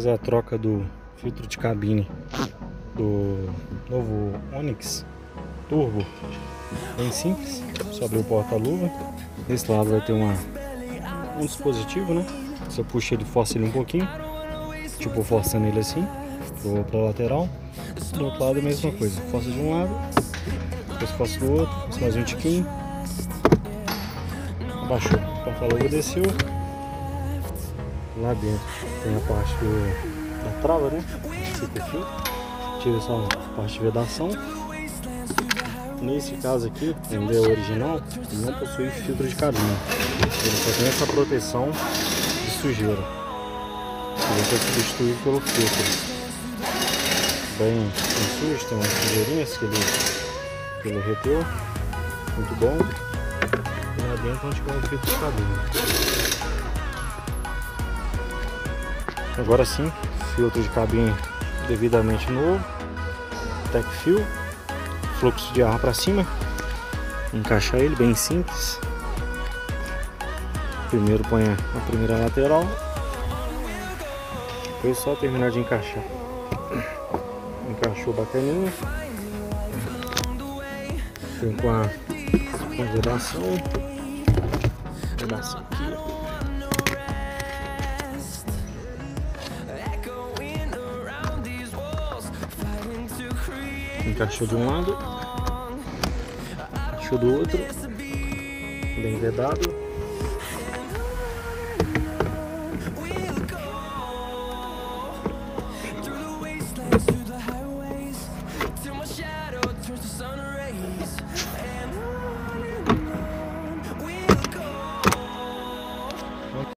fazer a troca do filtro de cabine do novo Onix Turbo. Bem simples, só abrir o porta-luva. Desse lado vai ter uma, um dispositivo, né? Você puxa ele, força ele um pouquinho, tipo forçando ele assim, para lateral. Do outro lado a mesma coisa, força de um lado, depois força do outro, mais um tiquinho. Abaixou, o porta-luva desceu. Lá dentro tem a parte da trava, né? Esse Tira essa parte de vedação. Nesse caso aqui, ainda é original, não possui filtro de cabine. Ele só tem essa proteção de sujeira. Ele foi substituído pelo filtro. Bem, bem sujo, tem umas sujeirinhas que ele, que ele reteu. Muito bom. E lá dentro onde vai o filtro de cabine. Agora sim, filtro de cabine devidamente novo, tech fluxo de ar para cima, encaixar ele bem simples. Primeiro põe a primeira lateral, depois só terminar de encaixar. Encaixou bacaninha. Tem com a vedação, vedação aqui. Encaixou de um lado, encaixou do outro, bem vedado.